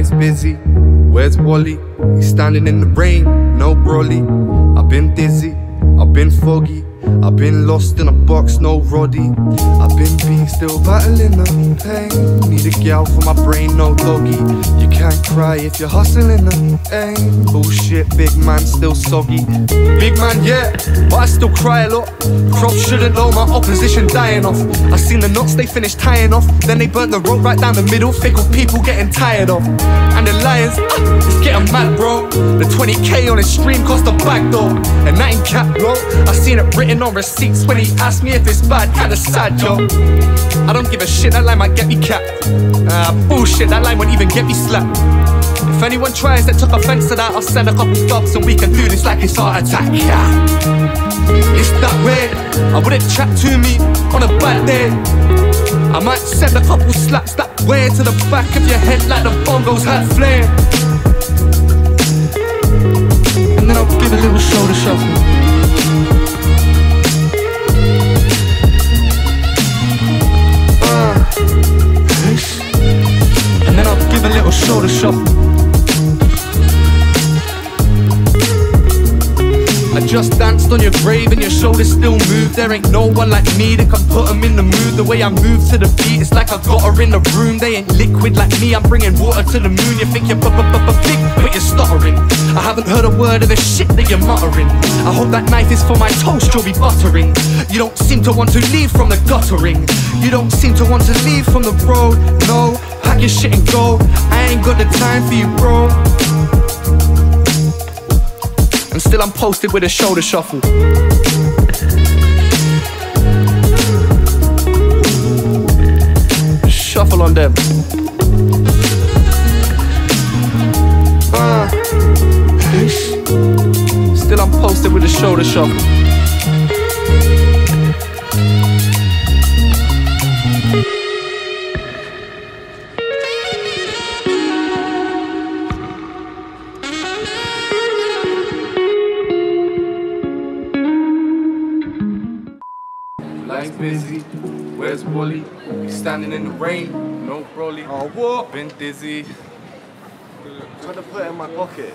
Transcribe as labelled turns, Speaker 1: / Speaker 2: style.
Speaker 1: busy. Where's Wally? He's standing in the rain, no brolly. I've been dizzy, I've been foggy. I've been lost in a box, no Roddy. I've been being still battling the pain. Need a gal for my brain, no doggy. You can't cry if you're hustling the pain. Bullshit, big man, still soggy. Big man, yeah, but I still cry a lot. Crop shouldn't know my opposition dying off. I seen the knots they finished tying off. Then they burnt the rope right down the middle. Fickle people getting tired of. And the ah, it's getting mad, bro. The 20k on his stream cost a bag though. And that ain't cap, bro. I seen it written on receipts when he asked me if it's bad. Kinda sad, yo. I don't give a shit, that line might get me capped. Ah, bullshit, that line won't even get me slapped. If anyone tries that took offense to that, I'll send a couple dubs and we can do this like it's heart attack. Yeah. It's that weird. I wouldn't chat to me on a bad day. I might send a couple slaps that way to the back of your head like the bongos had flame. And then I'll give a little shoulder shuffle. Uh, and then I'll give a little shoulder shuffle. Just danced on your grave and your shoulders still move. There ain't no one like me that can put them in the mood. The way I move to the beat, it's like I got her in the room. They ain't liquid like me, I'm bringing water to the moon. You think you're b -b -b big, but you're stuttering. I haven't heard a word of the shit that you're muttering. I hope that knife is for my toast, you'll be buttering. You don't seem to want to leave from the guttering. You don't seem to want to leave from the road. No, pack your shit and go. I ain't got the time for you, bro. Still I'm posted with a shoulder shuffle. Shuffle on them. Uh, still I'm posted with a shoulder shuffle. Busy. Where's Wally? Standing in the rain. No brolly.
Speaker 2: Oh, what?
Speaker 1: Been dizzy.
Speaker 2: Trying to put it in my pocket.